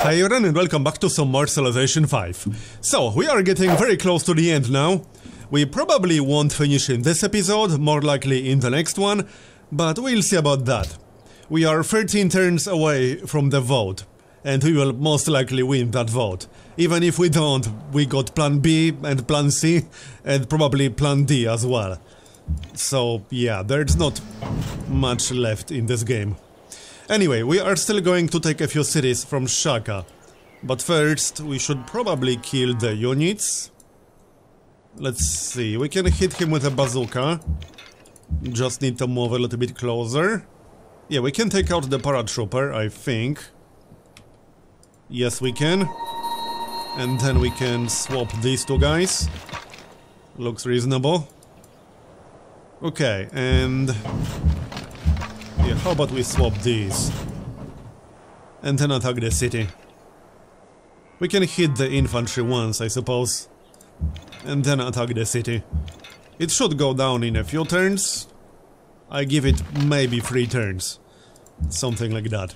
Hi everyone and welcome back to some more Civilization 5. So, we are getting very close to the end now. We probably won't finish in this episode, more likely in the next one, but we'll see about that. We are 13 turns away from the vote, and we will most likely win that vote. Even if we don't, we got plan B and plan C, and probably plan D as well. So, yeah, there's not much left in this game. Anyway, we are still going to take a few cities from Shaka. But first, we should probably kill the units. Let's see, we can hit him with a bazooka. Just need to move a little bit closer. Yeah, we can take out the paratrooper, I think. Yes, we can. And then we can swap these two guys. Looks reasonable. Okay, and how about we swap these? And then attack the city. We can hit the infantry once, I suppose. And then attack the city. It should go down in a few turns. I give it maybe three turns. Something like that.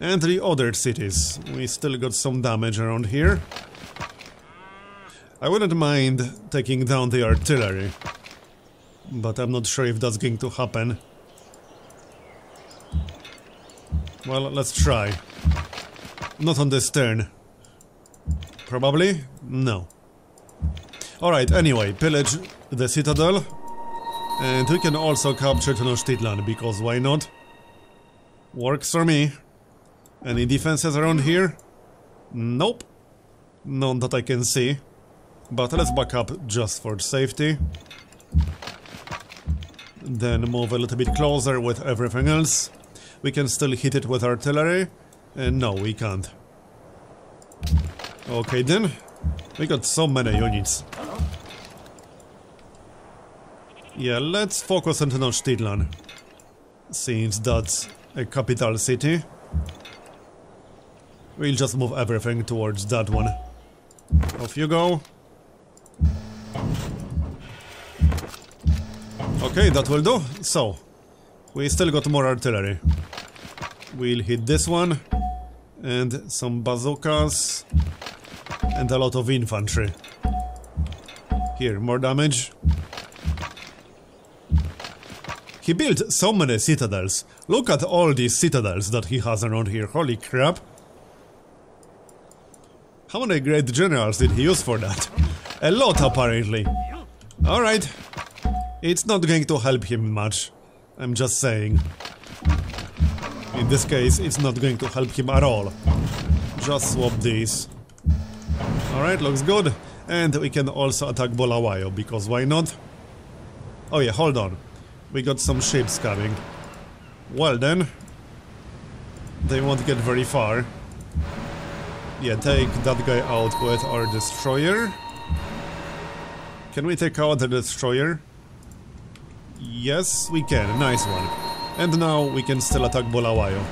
And the other cities. We still got some damage around here. I wouldn't mind taking down the artillery. But I'm not sure if that's going to happen. Well, let's try. Not on this turn. Probably? No. Alright, anyway, pillage the citadel. And we can also capture Tenochtitlan, because why not? Works for me. Any defenses around here? Nope. None that I can see. But let's back up just for safety. Then move a little bit closer with everything else. We can still hit it with artillery. And no, we can't. Okay then. We got so many units. Yeah, let's focus on Tenochtitlan. Since that's a capital city. We'll just move everything towards that one. Off you go. Okay, that will do. So, we still got more artillery. We'll hit this one. And some bazookas. And a lot of infantry. Here, more damage. He built so many citadels. Look at all these citadels that he has around here. Holy crap. How many great generals did he use for that? A lot, apparently. Alright. It's not going to help him much. I'm just saying. In this case, it's not going to help him at all. Just swap these. Alright, looks good. And we can also attack Bulawayo, because why not? Oh yeah, hold on. We got some ships coming. Well then. They won't get very far. Yeah, take that guy out with our destroyer. Can we take out the destroyer? Yes, we can. Nice one. And now we can still attack Bulawayo.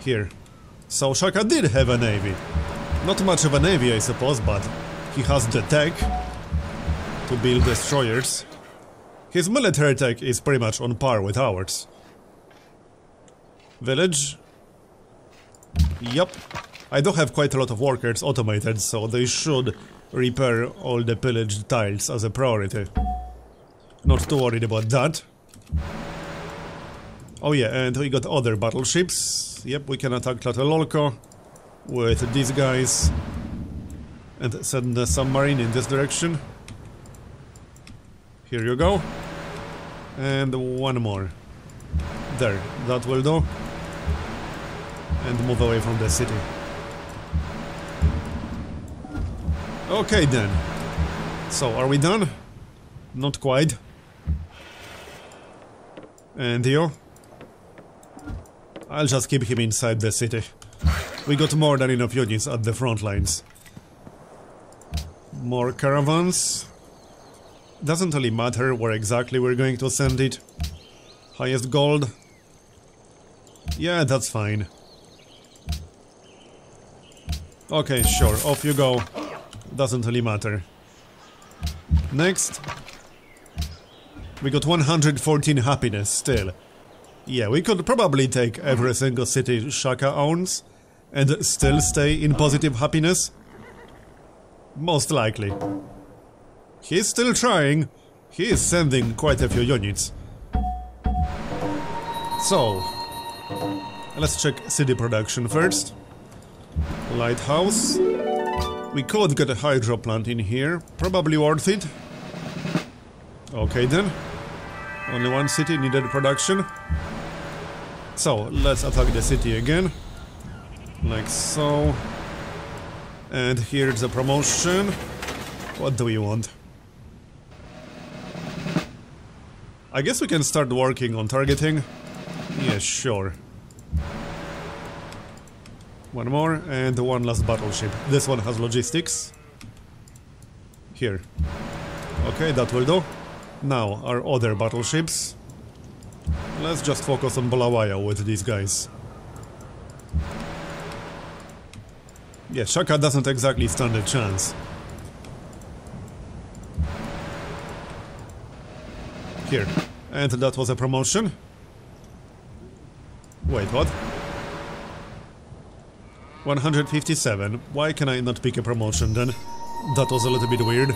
Here. So Shaka did have a navy. Not much of a navy, I suppose, but he has the tech to build destroyers. His military tech is pretty much on par with ours. Village. Yup. I do have quite a lot of workers automated, so they should repair all the pillaged tiles as a priority. Not too worried about that. Oh yeah, and we got other battleships. Yep, we can attack Tlatelolco with these guys and send the submarine in this direction. Here you go. And one more. There, that will do. And move away from the city. Okay then. So, are we done? Not quite. And you? I'll just keep him inside the city. We got more than enough units at the front lines. More caravans. Doesn't really matter where exactly we're going to send it. Highest gold. Yeah, that's fine. Okay, sure, off you go. Doesn't really matter. Next. We got 114 happiness still. Yeah, we could probably take every mm-hmm. single city Shaka owns And still stay in positive happiness? Most likely. He's still trying. He is sending quite a few units. So, let's check city production first. Lighthouse. We could get a hydro plant in here. Probably worth it. Okay then. Only one city needed production. So, let's attack the city again. Like so. And here's a promotion. What do we want? I guess we can start working on targeting. Yeah, sure. One more, and one last battleship. This one has logistics. Here. Okay, that will do. Now, our other battleships. Let's just focus on Bulawayo with these guys. Yeah, Shaka doesn't exactly stand a chance. Here. And that was a promotion. Wait, what? 157. Why can I not pick a promotion then? That was a little bit weird.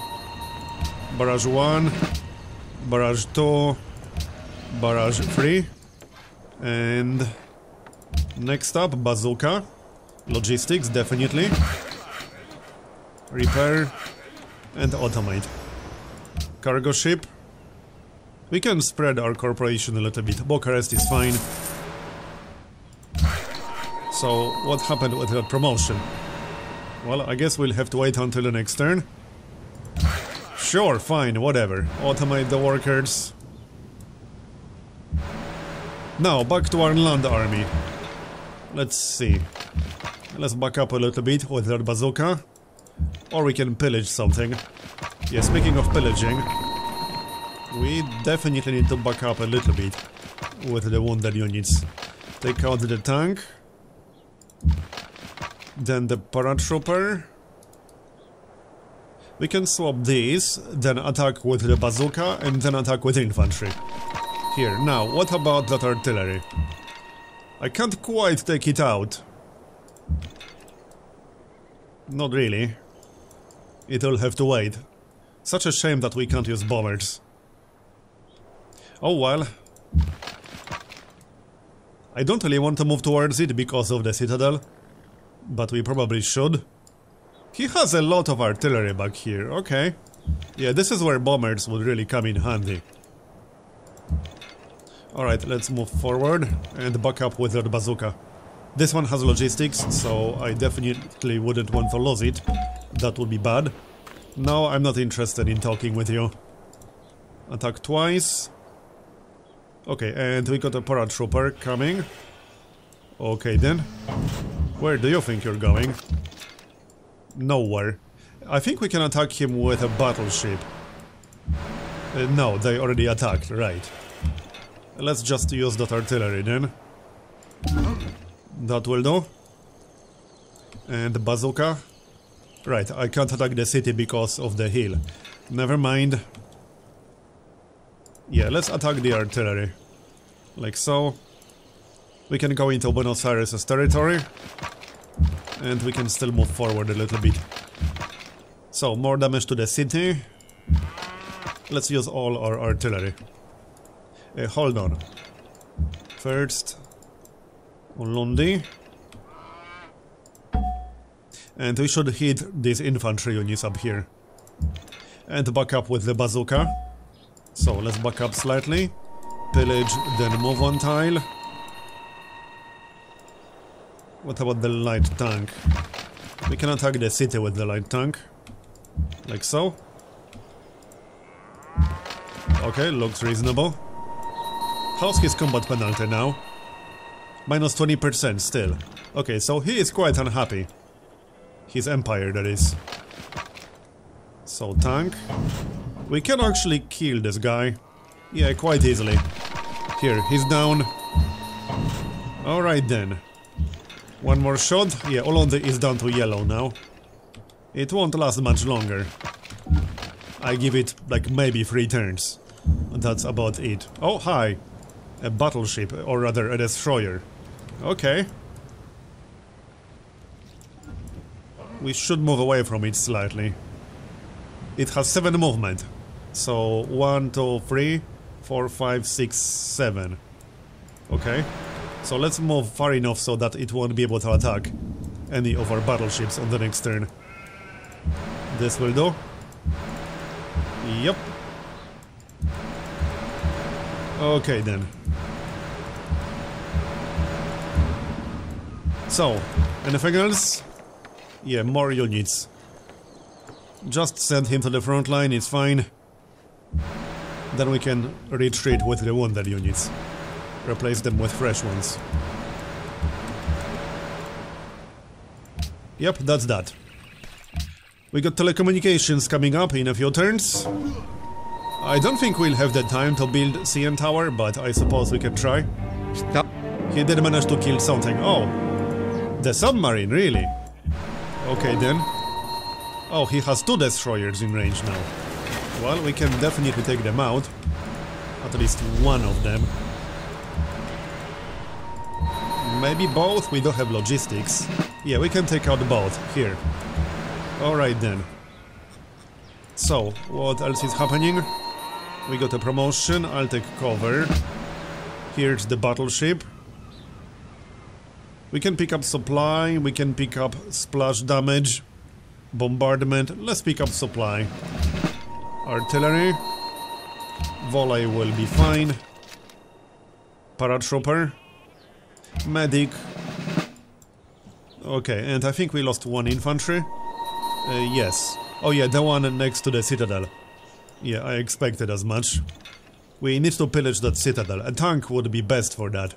Barrage 1. Barrage 2. Barrage 3. And... Next up, Bazooka. Logistics, definitely. Repair. And Automate. Cargo ship. We can spread our corporation a little bit. Bucharest is fine. So, what happened with the promotion? Well, I guess we'll have to wait until the next turn. Sure, fine, whatever. Automate the workers. Now, back to our land army. Let's see. Let's back up a little bit with that bazooka. Or we can pillage something. Yeah, speaking of pillaging, we definitely need to back up a little bit with the wounded units. Take out the tank. Then the paratrooper. We can swap these, then attack with the bazooka, and then attack with infantry. Here, now, what about that artillery? I can't quite take it out. Not really. It'll have to wait. Such a shame that we can't use bombers. Oh well. I don't really want to move towards it because of the citadel, but we probably should. He has a lot of artillery back here, okay. Yeah, this is where bombers would really come in handy. Alright, let's move forward and back up with that bazooka. This one has logistics, so I definitely wouldn't want to lose it. That would be bad. No, I'm not interested in talking with you. Attack twice. Okay, and we got a paratrooper coming. Okay then. Where do you think you're going? Nowhere. I think we can attack him with a battleship. Uh, no, they already attacked, right. Let's just use that artillery then. That will do. And the bazooka. Right, I can't attack the city because of the hill. Never mind. Yeah, let's attack the artillery. Like so. We can go into Buenos Aires' territory. And we can still move forward a little bit. So, more damage to the city. Let's use all our artillery. Uh, hold on. First, on Lundi. And we should hit these infantry units up here. And back up with the bazooka. So let's back up slightly. Pillage, then move one tile. What about the light tank? We can attack the city with the light tank. Like so. Okay, looks reasonable. How's his combat penalty now? Minus 20% still. Okay, so he is quite unhappy. His empire, that is. So, tank. We can actually kill this guy. Yeah, quite easily. Here, he's down. Alright then. One more shot. Yeah, Ulundi is down to yellow now. It won't last much longer. I give it, like, maybe three turns. That's about it. Oh, hi! A battleship, or rather a destroyer. Okay. We should move away from it slightly. It has 7 movement. So, one, two, three, four, five, six, seven. Okay. So let's move far enough so that it won't be able to attack any of our battleships on the next turn. This will do. Yep. Okay then. So, anything else? Yeah, more units. Just send him to the front line, it's fine. Then we can retreat with the wounded units. Replace them with fresh ones. Yep, that's that. We got telecommunications coming up in a few turns. I don't think we'll have the time to build CN Tower, but I suppose we can try. Stop. He did manage to kill something. Oh, the submarine, really? Okay then. Oh, he has two destroyers in range now. Well, we can definitely take them out. At least one of them. Maybe both? We don't have logistics. Yeah, we can take out both. Here. Alright then. So, what else is happening? We got a promotion, I'll take cover. Here's the battleship. We can pick up supply, we can pick up splash damage, bombardment. Let's pick up supply. Artillery. Volley will be fine. Paratrooper. Medic. Okay, and I think we lost one infantry. Uh, yes. Oh yeah, the one next to the citadel. Yeah, I expected as much. We need to pillage that citadel. A tank would be best for that.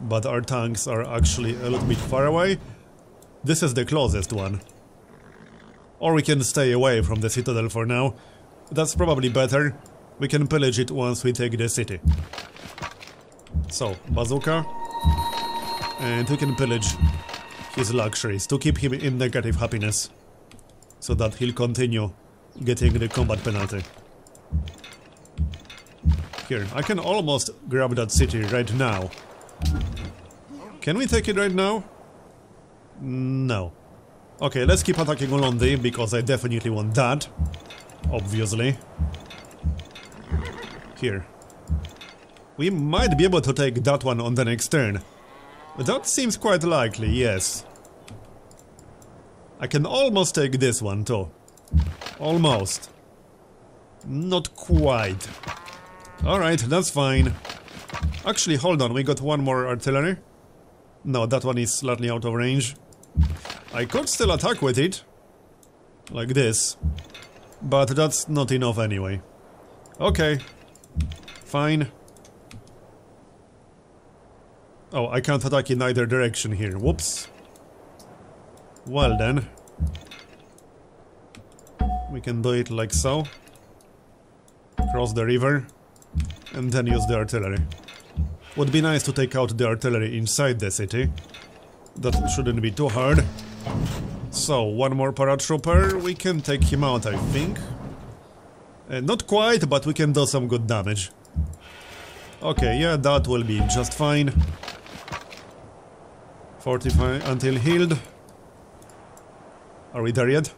But our tanks are actually a little bit far away. This is the closest one. Or we can stay away from the citadel for now. That's probably better. We can pillage it once we take the city. So, bazooka. And we can pillage his luxuries to keep him in negative happiness. So that he'll continue getting the combat penalty. Here, I can almost grab that city right now. Can we take it right now? No. Okay, let's keep attacking Ulundi, because I definitely want that. Obviously. Here. We might be able to take that one on the next turn. That seems quite likely, yes. I can almost take this one too. Almost. Not quite. Alright, that's fine. Actually, hold on, we got one more artillery. No, that one is slightly out of range. I could still attack with it. Like this. But that's not enough anyway. Okay. Fine. Oh, I can't attack in either direction here. Whoops. Well then. We can do it like so. Cross the river. And then use the artillery. Would be nice to take out the artillery inside the city. That shouldn't be too hard. So, one more paratrooper. We can take him out, I think. Uh, not quite, but we can do some good damage. Okay, yeah, that will be just fine. Fortify until healed. Are we there yet?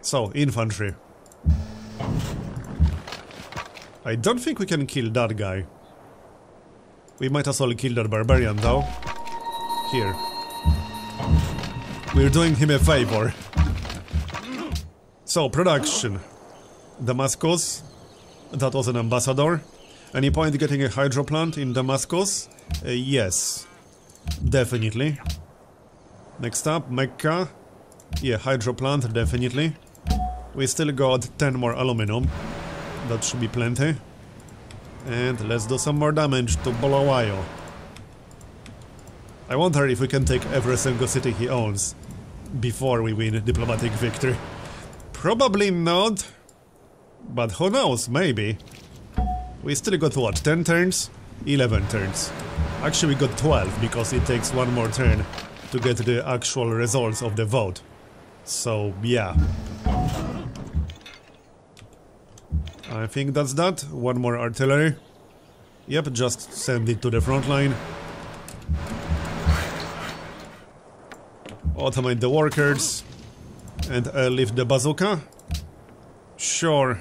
So, infantry. I don't think we can kill that guy. We might as well kill that barbarian though. Here. We're doing him a favor. So, production. Damascus. That was an ambassador. Any point getting a hydro plant in Damascus? Uh, yes. Definitely. Next up, Mecca. Yeah, hydro plant, definitely. We still got 10 more aluminum. That should be plenty. And let's do some more damage to Bulawayo. I wonder if we can take every single city he owns before we win diplomatic victory. Probably not. But who knows, maybe. We still got what, 10 turns? 11 turns. Actually we got 12 because it takes one more turn to get the actual results of the vote. So, yeah. I think that's that. One more artillery. Yep, just send it to the front line. Automate the workers. And airlift the bazooka. Sure.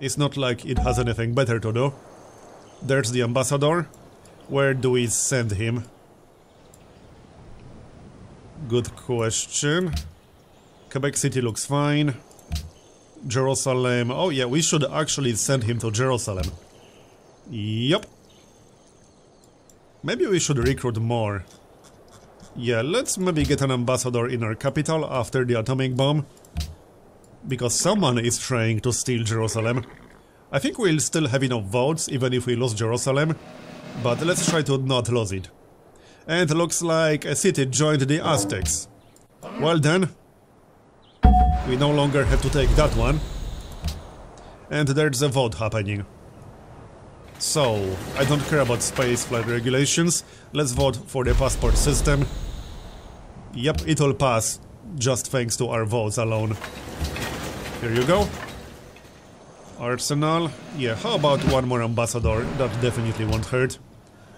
It's not like it has anything better to do. There's the ambassador. Where do we send him? Good question. Quebec City looks fine. Jerusalem. Oh yeah, we should actually send him to Jerusalem. Yep. Maybe we should recruit more. Yeah, let's maybe get an ambassador in our capital after the atomic bomb. Because someone is trying to steal Jerusalem. I think we'll still have enough votes even if we lose Jerusalem. But let's try to not lose it. And looks like a city joined the Aztecs. Well then. We no longer have to take that one. And there's a vote happening. So, I don't care about space flight regulations. Let's vote for the passport system. Yep, it'll pass, just thanks to our votes alone. Here you go. Arsenal. Yeah, how about one more ambassador? That definitely won't hurt.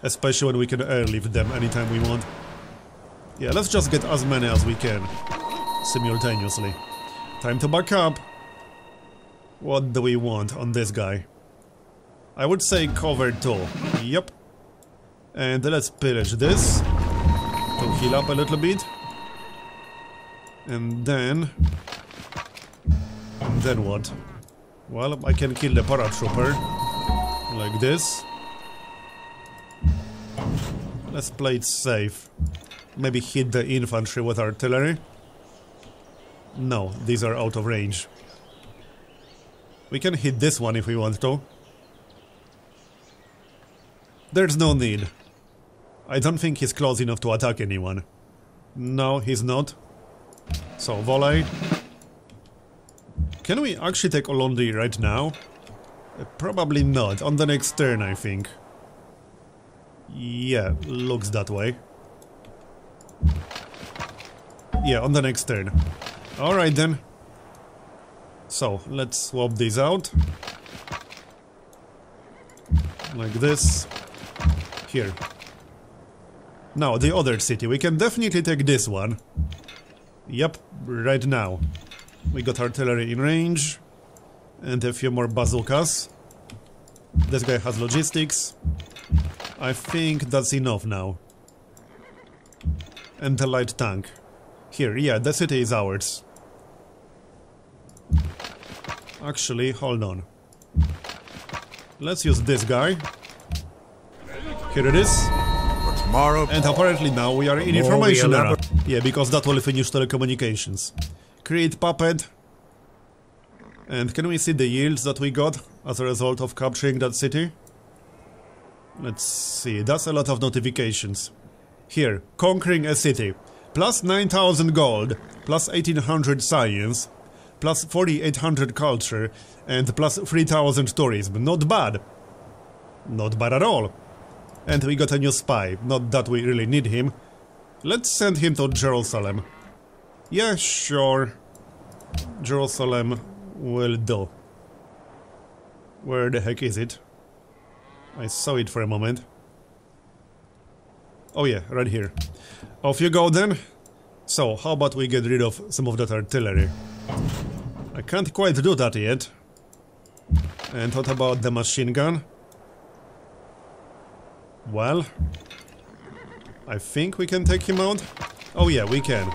Especially when we can airlift them anytime we want. Yeah, let's just get as many as we can. Simultaneously. Time to back up. What do we want on this guy? I would say cover 2. Yep. And let's pillage this. To heal up a little bit. And then... Then what? Well, I can kill the paratrooper. Like this. Let's play it safe. Maybe hit the infantry with artillery. No, these are out of range. We can hit this one if we want to. There's no need. I don't think he's close enough to attack anyone. No, he's not. So, volley. Can we actually take Ulundi right now? Uh, probably not. On the next turn, I think. Yeah, looks that way. Yeah, on the next turn. Alright then. So, let's swap these out. Like this. Here. Now, the other city. We can definitely take this one. Yep, right now. We got artillery in range. And a few more bazookas. This guy has logistics. I think that's enough now. And the light tank. Here, yeah, the city is ours. Actually, hold on. Let's use this guy. Here it is. Tomorrow. And apparently now we are in information era. Yeah, because that will finish telecommunications. Create puppet. And can we see the yields that we got as a result of capturing that city? Let's see, that's a lot of notifications. Here, conquering a city. Plus 9000 gold, plus 1800 science, plus 4800 culture, and plus 3000 tourism. Not bad. Not bad at all. And we got a new spy, not that we really need him. Let's send him to Jerusalem. Yeah, sure. Jerusalem will do. Where the heck is it? I saw it for a moment. Oh yeah, right here. Off you go then. So, how about we get rid of some of that artillery? I can't quite do that yet. And what about the machine gun? Well, I think we can take him out. Oh yeah, we can.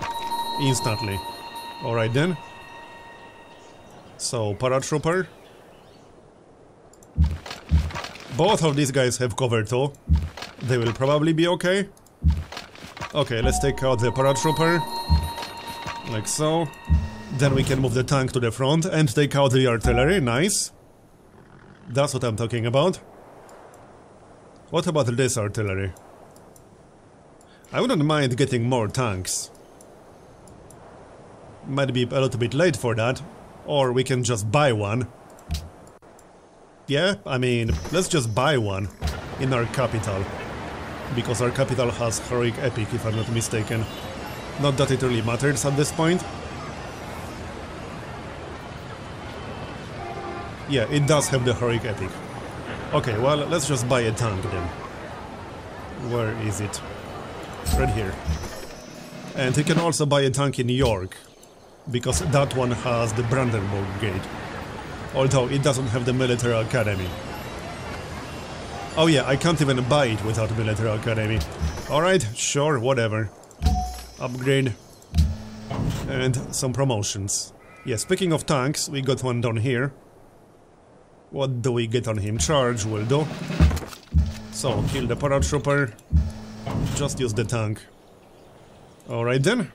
Instantly. Alright then. So, paratrooper. Both of these guys have cover too. They will probably be okay. Okay, let's take out the paratrooper. Like so. Then we can move the tank to the front and take out the artillery, nice. That's what I'm talking about. What about this artillery? I wouldn't mind getting more tanks. Might be a little bit late for that, or we can just buy one. Yeah, I mean, let's just buy one in our capital. Because our capital has heroic epic, if I'm not mistaken. Not that it really matters at this point. Yeah, it does have the heroic epic. Okay, well, let's just buy a tank then. Where is it? Right here. And he can also buy a tank in York, because that one has the Brandenburg Gate. Although it doesn't have the military academy. Oh yeah, I can't even buy it without military academy. Alright, sure, whatever. Upgrade. And some promotions. Yeah, speaking of tanks, we got one down here. What do we get on him? Charge will do. So, kill the paratrooper. Just use the tank. Alright then.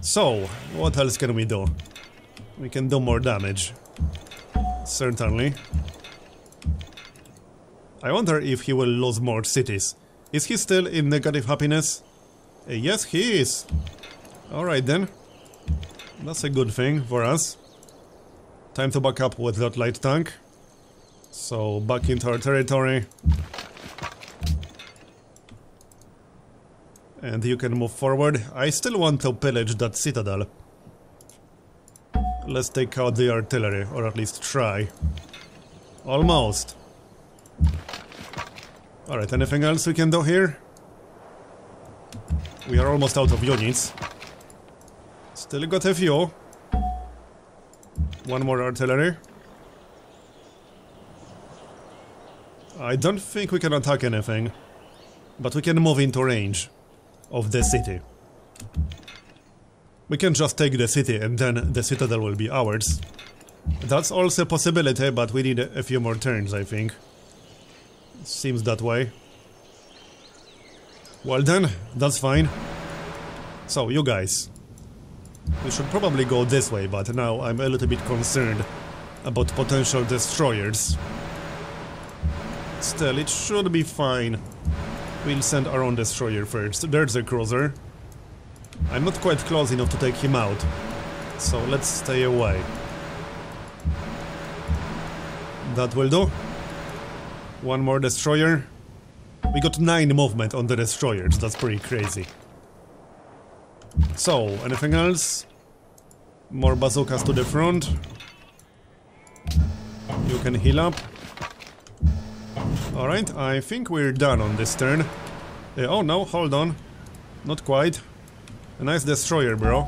So, what else can we do? We can do more damage. Certainly. I wonder if he will lose more cities. Is he still in negative happiness? Uh, yes, he is. Alright then. That's a good thing for us. Time to back up with that light tank. So, back into our territory. And you can move forward. I still want to pillage that citadel. Let's take out the artillery, or at least try. Almost. Alright, anything else we can do here? We are almost out of units. Still got a few. One more artillery. I don't think we can attack anything. But we can move into range of the city. We can just take the city and then the citadel will be ours. That's also a possibility, but we need a few more turns, I think. Seems that way. Well then, that's fine. So, you guys. We should probably go this way, but now I'm a little bit concerned about potential destroyers. Still, it should be fine. We'll send our own destroyer first. There's a cruiser. I'm not quite close enough to take him out, so let's stay away. That will do. One more destroyer. We got 9 movement on the destroyers, that's pretty crazy. So, anything else? More bazookas to the front. You can heal up. Alright, I think we're done on this turn. Uh, oh no, hold on. Not quite. A nice destroyer, bro.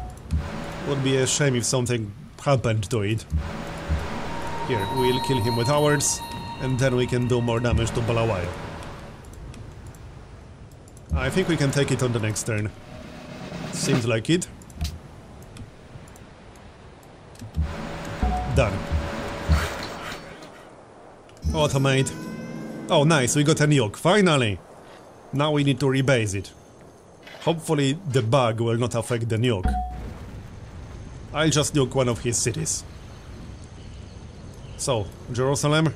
Would be a shame if something happened to it. Here, we'll kill him with ours, and then we can do more damage to Bulawayo. I think we can take it on the next turn. Seems like it. Done. Automate. Oh nice, we got a nuke, finally! Now we need to rebase it. Hopefully the bug will not affect the nuke. I'll just nuke one of his cities. So, Jerusalem.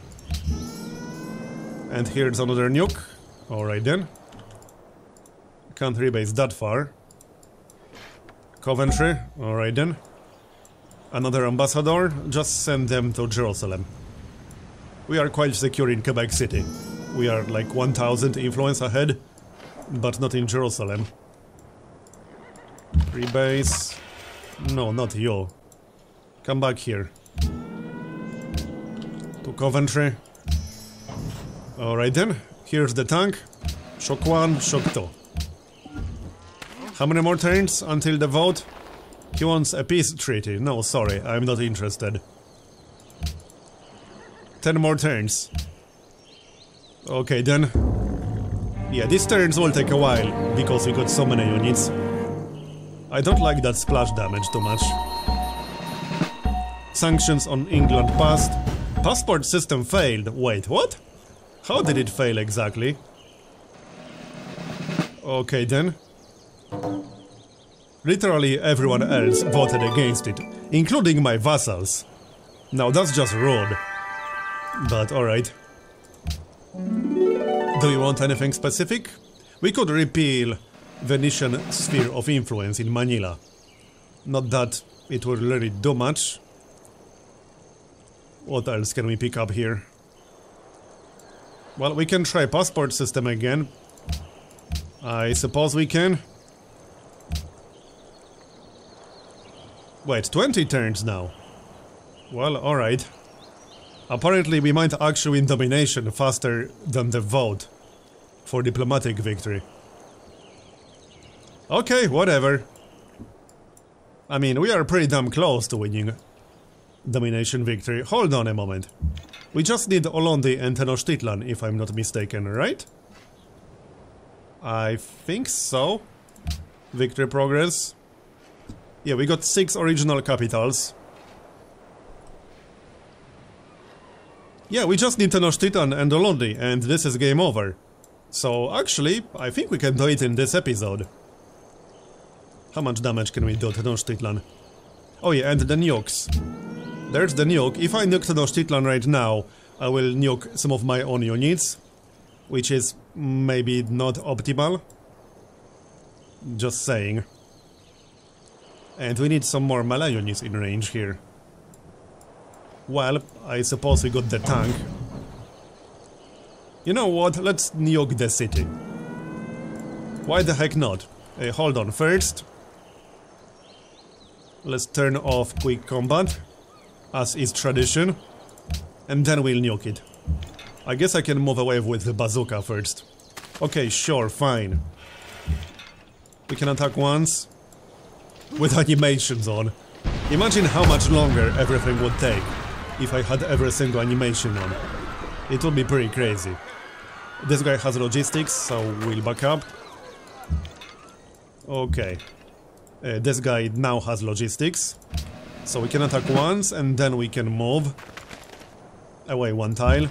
And here's another nuke. Alright then. Can't rebase that far. Coventry. Alright then. Another ambassador. Just send them to Jerusalem. We are quite secure in Quebec City. We are like 1000 influence ahead, but not in Jerusalem. Rebase. No, not you. Come back here. To Coventry. Alright then, here's the tank. Shock 1, shock 2. How many more turns until the vote? He wants a peace treaty. No, sorry, I'm not interested. 10 more turns. Okay then. Yeah, these turns will take a while, because we got so many units. I don't like that splash damage too much. Sanctions on England passed. Passport system failed. Wait, what? How did it fail exactly? Okay then. Literally everyone else voted against it, including my vassals. Now that's just rude. But alright. Do you want anything specific? We could repeal Venetian sphere of influence in Manila. Not that it will really do much. What else can we pick up here? Well, we can try passport system again. I suppose we can. Wait, 20 turns now. Well, alright. Apparently we might actually win domination faster than the vote for diplomatic victory. Okay, whatever. I mean, we are pretty damn close to winning domination victory. Hold on a moment. We just need Ulundi and Tenochtitlan, if I'm not mistaken, right? I think so. Victory progress. Yeah, we got six original capitals. Yeah, we just need Tenochtitlan and Ulundi, and this is game over. So, actually, I think we can do it in this episode. How much damage can we do to Tenochtitlan? Oh yeah, and the nukes. There's the nuke. If I nuke Tenochtitlan right now, I will nuke some of my own units. Which is maybe not optimal. Just saying. And we need some more melee units in range here. Well, I suppose we got the tank. You know what, let's nuke the city. Why the heck not? Uh, hold on, first... Let's turn off quick combat, as is tradition. And then we'll nuke it. I guess I can move away with the bazooka first. Okay, sure, fine. We can attack once. With animations on. Imagine how much longer everything would take if I had every single animation on. It would be pretty crazy. This guy has logistics, so we'll back up. Okay. Uh, this guy now has logistics. So we can attack once, and then we can move. Away one tile.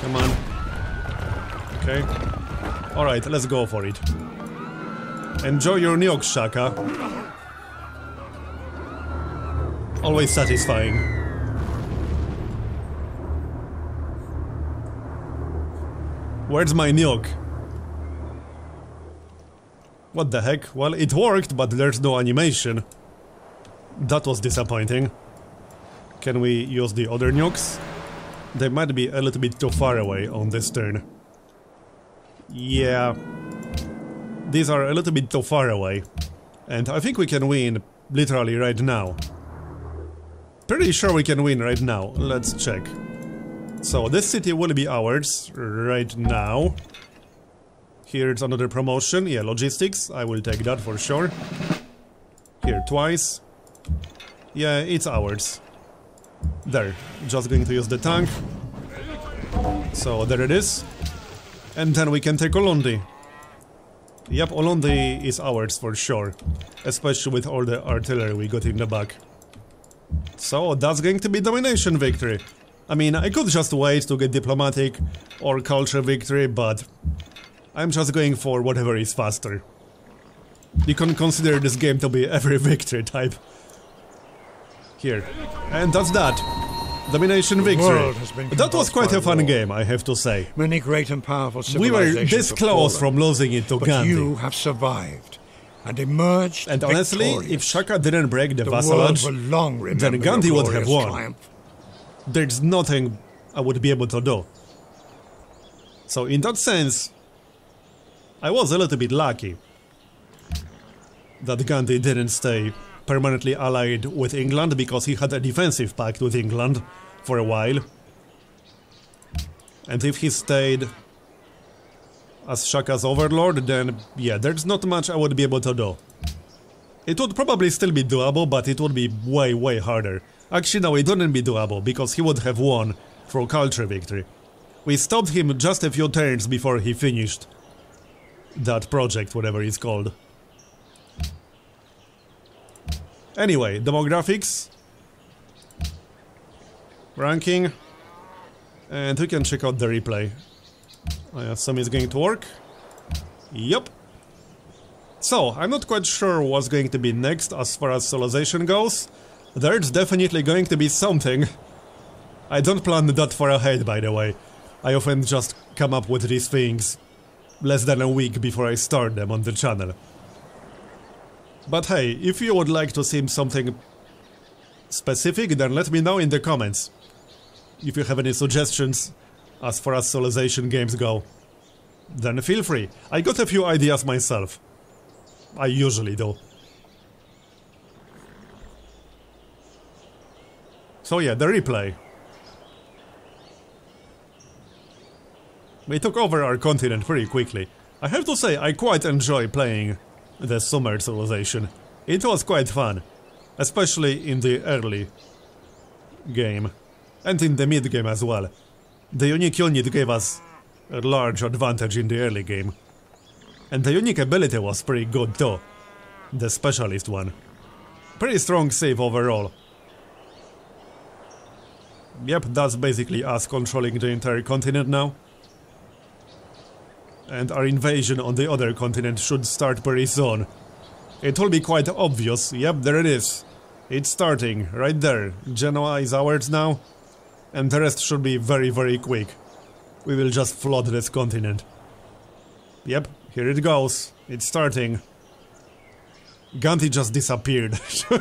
Come on. Okay. Alright, let's go for it. Enjoy your nuke, Shaka. Always satisfying. Where's my nuke? What the heck? Well, it worked, but there's no animation. That was disappointing. Can we use the other nukes? They might be a little bit too far away on this turn. Yeah. These are a little bit too far away. And I think we can win literally right now. Pretty sure we can win right now. Let's check. So this city will be ours right now. Here's another promotion. Yeah, logistics. I will take that for sure. Here, twice. Yeah, it's ours. There. Just going to use the tank. So there it is. And then we can take Ulundi. Yep, Ulundi is ours for sure. Especially with all the artillery we got in the back. So that's going to be domination victory. I mean, I could just wait to get diplomatic or culture victory, but I'm just going for whatever is faster. You can consider this game to be every victory type. Here. And that's that. Domination victory. That was quite a fun game, I have to say. Many great and powerful civilizations We were this close from losing it to but Gandhi. you have survived and emerged And honestly, victorious. if Shaka didn't break the, the vassalage, world will long remember then Gandhi would have won. triumph. there's nothing I would be able to do. So in that sense, I was a little bit lucky that Gandhi didn't stay permanently allied with England because he had a defensive pact with England for a while. And if he stayed as Shaka's overlord, then yeah, there's not much I would be able to do. It would probably still be doable, but it would be way, way harder. Actually, no, it wouldn't be doable, because he would have won through culture victory. We stopped him just a few turns before he finished that project, whatever it's called. Anyway, demographics. Ranking. And we can check out the replay. I assume it's going to work. Yup. So, I'm not quite sure what's going to be next as far as civilization goes. There's definitely going to be something. I don't plan that far ahead, by the way. I often just come up with these things less than a week before I start them on the channel. But hey, if you would like to see something specific, then let me know in the comments. If you have any suggestions as far as civilization games go, then feel free. I got a few ideas myself. I usually do. So yeah, the replay. We took over our continent pretty quickly. I have to say, I quite enjoy playing the Sumer Civilization. It was quite fun, especially in the early game, and in the mid game as well. The unique unit gave us a large advantage in the early game. And the unique ability was pretty good too. The specialist one. Pretty strong save overall. Yep, that's basically us controlling the entire continent now. And our invasion on the other continent should start pretty soon. It will be quite obvious. Yep, there it is. It's starting, right there. Genoa is ours now. And the rest should be very, very quick. We will just flood this continent. Yep, here it goes. It's starting. Ganti just disappeared.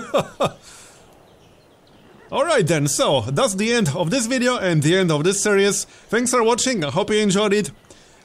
Alright then, so that's the end of this video and the end of this series. Thanks for watching, I hope you enjoyed it.